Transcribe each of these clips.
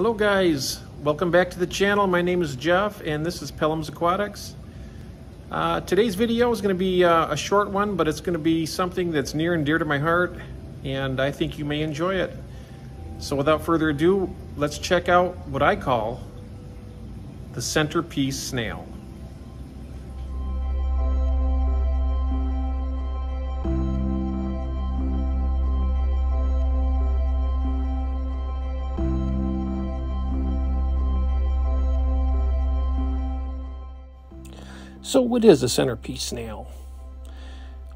Hello guys, welcome back to the channel. My name is Jeff and this is Pelham's Aquatics. Uh, today's video is going to be uh, a short one, but it's going to be something that's near and dear to my heart and I think you may enjoy it. So without further ado, let's check out what I call the centerpiece snail. So what is a centerpiece snail?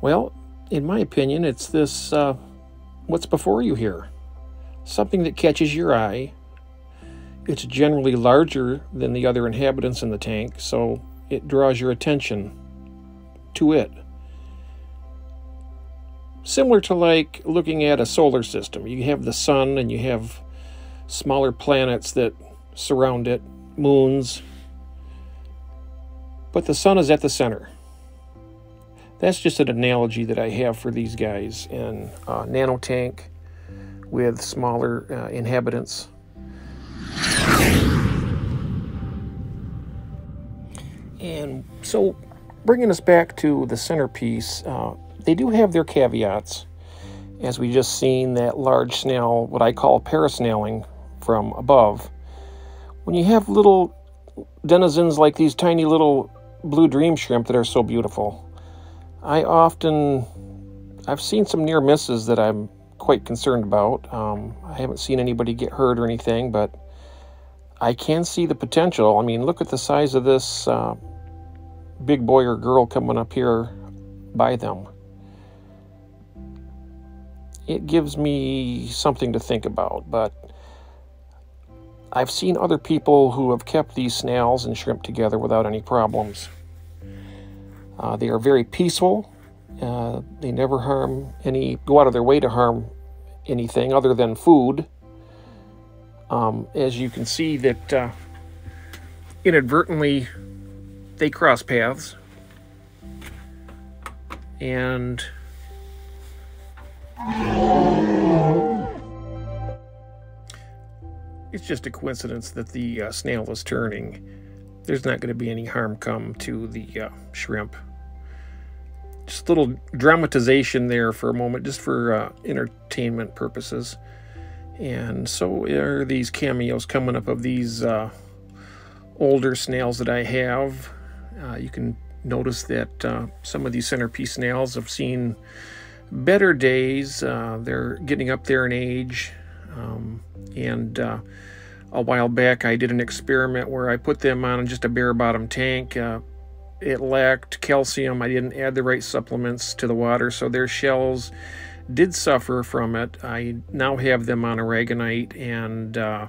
Well, in my opinion, it's this, uh, what's before you here. Something that catches your eye. It's generally larger than the other inhabitants in the tank, so it draws your attention to it. Similar to like looking at a solar system. You have the sun and you have smaller planets that surround it, moons, but the sun is at the center. That's just an analogy that I have for these guys in a nano tank with smaller uh, inhabitants. And so, bringing us back to the centerpiece, uh, they do have their caveats. As we just seen that large snail, what I call parasnailing from above. When you have little denizens like these tiny little blue dream shrimp that are so beautiful. I often, I've seen some near misses that I'm quite concerned about. Um, I haven't seen anybody get hurt or anything, but I can see the potential. I mean, look at the size of this uh, big boy or girl coming up here by them. It gives me something to think about, but I've seen other people who have kept these snails and shrimp together without any problems. Uh, they are very peaceful. Uh, they never harm any, go out of their way to harm anything other than food. Um, as you can see that uh, inadvertently they cross paths. And it's just a coincidence that the uh, snail is turning. There's not going to be any harm come to the uh, shrimp. Just a little dramatization there for a moment, just for uh, entertainment purposes. And so are these cameos coming up of these uh, older snails that I have. Uh, you can notice that uh, some of these centerpiece snails have seen better days. They're getting up there in age. Um, and uh, a while back, I did an experiment where I put them on just a bare bottom tank. Uh, it lacked calcium. I didn't add the right supplements to the water, so their shells did suffer from it. I now have them on aragonite, and uh,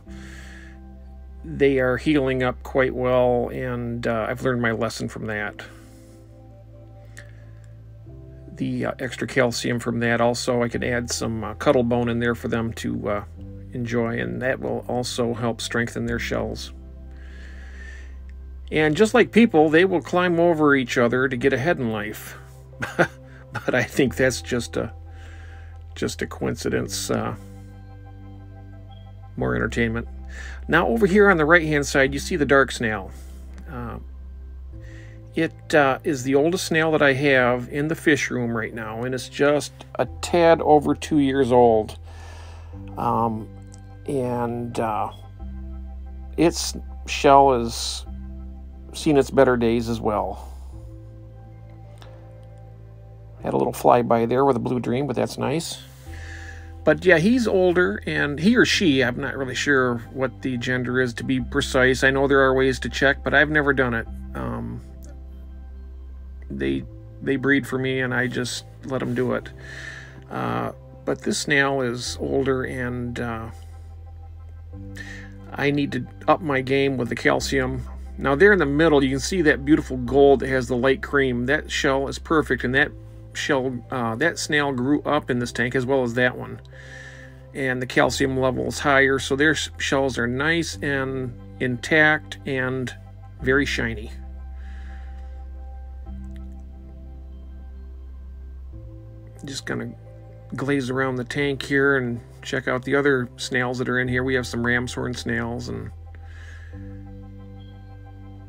they are healing up quite well, and uh, I've learned my lesson from that. The uh, extra calcium from that also, I could add some uh, in there for them to uh, enjoy, and that will also help strengthen their shells. And just like people, they will climb over each other to get ahead in life. but I think that's just a just a coincidence. Uh, more entertainment. Now over here on the right hand side, you see the dark snail. Uh, it uh, is the oldest snail that I have in the fish room right now, and it's just a tad over two years old. Um, and uh, its shell has seen its better days as well. Had a little flyby there with a blue dream, but that's nice. But yeah, he's older, and he or she, I'm not really sure what the gender is to be precise. I know there are ways to check, but I've never done it. Um, they they breed for me, and I just let them do it. Uh, but this snail is older, and uh, I need to up my game with the calcium. Now there in the middle, you can see that beautiful gold that has the light cream. That shell is perfect, and that shell, uh, that snail grew up in this tank as well as that one. And the calcium level is higher, so their shells are nice and intact and very shiny. Just gonna glaze around the tank here and check out the other snails that are in here. We have some ram's horn snails and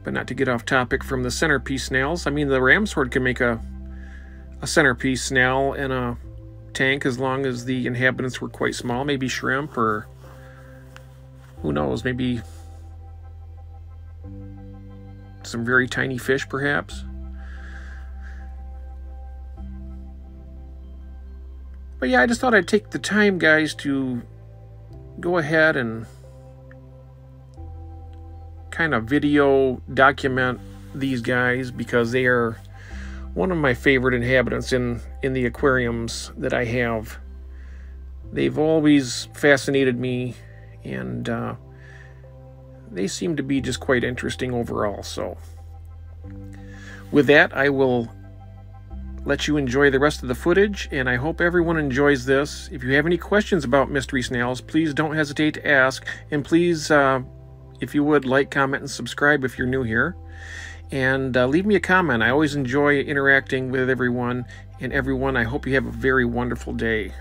but not to get off topic from the centerpiece snails. I mean, the ram's horn can make a a centerpiece snail in a tank as long as the inhabitants were quite small, maybe shrimp or who knows, maybe some very tiny fish perhaps. But yeah, I just thought I'd take the time, guys, to go ahead and kind of video document these guys because they are one of my favorite inhabitants in, in the aquariums that I have. They've always fascinated me and uh, they seem to be just quite interesting overall. So, with that, I will let you enjoy the rest of the footage, and I hope everyone enjoys this. If you have any questions about mystery snails, please don't hesitate to ask, and please, uh, if you would, like, comment, and subscribe if you're new here. And uh, leave me a comment. I always enjoy interacting with everyone, and everyone, I hope you have a very wonderful day.